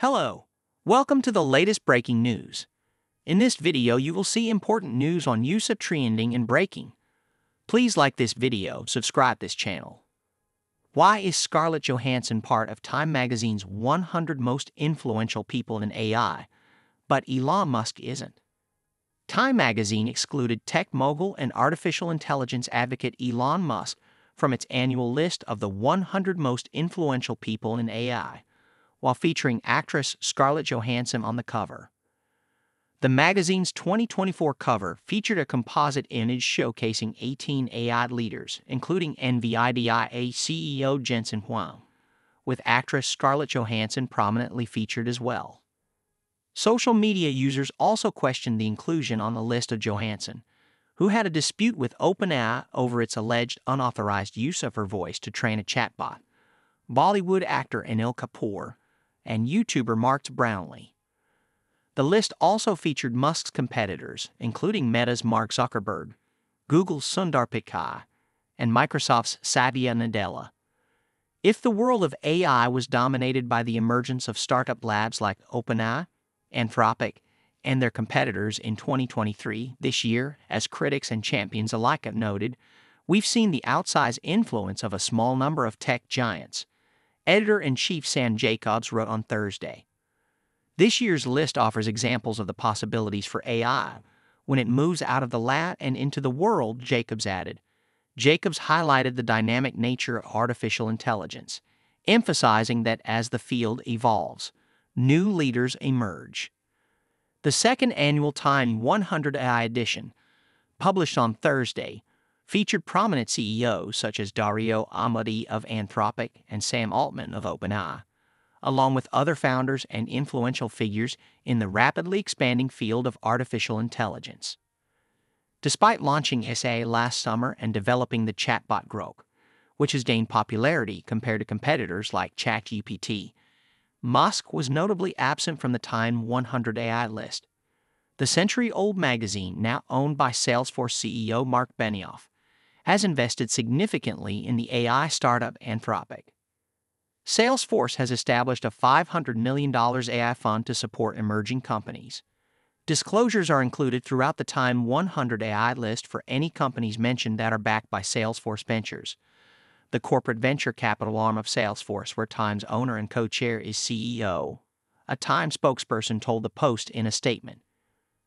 Hello, welcome to the latest breaking news. In this video, you will see important news on use of trending and breaking. Please like this video, subscribe this channel. Why is Scarlett Johansson part of Time Magazine's 100 most influential people in AI, but Elon Musk isn't? Time Magazine excluded tech mogul and artificial intelligence advocate Elon Musk from its annual list of the 100 most influential people in AI, while featuring actress Scarlett Johansson on the cover. The magazine's 2024 cover featured a composite image showcasing 18 AI leaders, including NVIDIA CEO Jensen Huang, with actress Scarlett Johansson prominently featured as well. Social media users also questioned the inclusion on the list of Johansson, who had a dispute with OpenAI over its alleged unauthorized use of her voice to train a chatbot. Bollywood actor Anil Kapoor and YouTuber Marques Brownlee the list also featured Musk's competitors, including Meta's Mark Zuckerberg, Google's Sundar Pichai, and Microsoft's Satya Nadella. If the world of AI was dominated by the emergence of startup labs like OpenAI, Anthropic, and their competitors in 2023, this year, as critics and champions alike have noted, we've seen the outsized influence of a small number of tech giants. Editor in chief Sam Jacobs wrote on Thursday. This year's list offers examples of the possibilities for AI when it moves out of the lab and into the world, Jacobs added. Jacobs highlighted the dynamic nature of artificial intelligence, emphasizing that as the field evolves, new leaders emerge. The second annual Time 100 AI edition, published on Thursday, featured prominent CEOs such as Dario Amodei of Anthropic and Sam Altman of OpenAI along with other founders and influential figures in the rapidly expanding field of artificial intelligence. Despite launching xAI last summer and developing the chatbot Grok, which has gained popularity compared to competitors like ChatGPT, Musk was notably absent from the Time 100 AI list. The century old magazine, now owned by Salesforce CEO Marc Benioff, has invested significantly in the AI startup Anthropic. Salesforce has established a $500 million AI fund to support emerging companies. Disclosures are included throughout the Time 100 AI list for any companies mentioned that are backed by Salesforce Ventures, the corporate venture capital arm of Salesforce, where Time's owner and co chair is CEO. A Time spokesperson told the Post in a statement.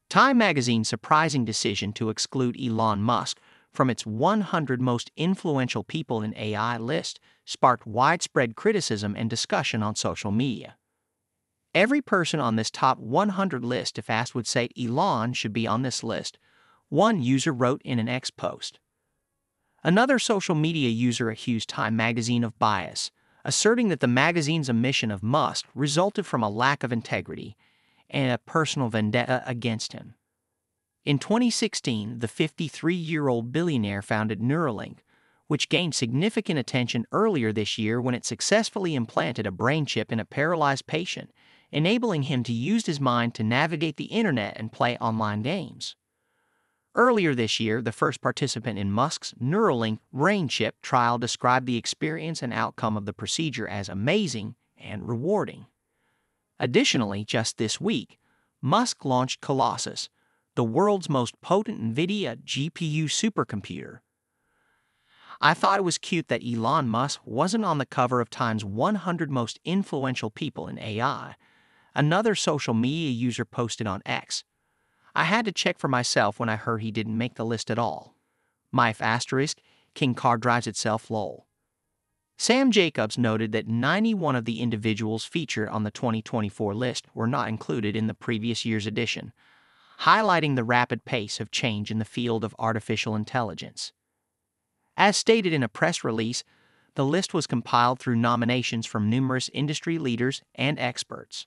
Time magazine's surprising decision to exclude Elon Musk from its 100 most influential people in AI list sparked widespread criticism and discussion on social media. Every person on this top 100 list, if asked, would say Elon should be on this list, one user wrote in an X post. Another social media user accused Time magazine of bias, asserting that the magazine's omission of Musk resulted from a lack of integrity and a personal vendetta against him. In 2016, the 53 year old billionaire founded Neuralink, which gained significant attention earlier this year when it successfully implanted a brain chip in a paralyzed patient, enabling him to use his mind to navigate the internet and play online games. Earlier this year, the first participant in Musk's Neuralink brain chip trial described the experience and outcome of the procedure as amazing and rewarding. Additionally, just this week, Musk launched Colossus the world's most potent NVIDIA GPU supercomputer. I thought it was cute that Elon Musk wasn't on the cover of Time's 100 most influential people in AI. Another social media user posted on X. I had to check for myself when I heard he didn't make the list at all. My asterisk, King car drives itself lol. Sam Jacobs noted that 91 of the individuals featured on the 2024 list were not included in the previous year's edition, highlighting the rapid pace of change in the field of artificial intelligence. As stated in a press release, the list was compiled through nominations from numerous industry leaders and experts.